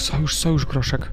Sojusz, sojusz, groszek.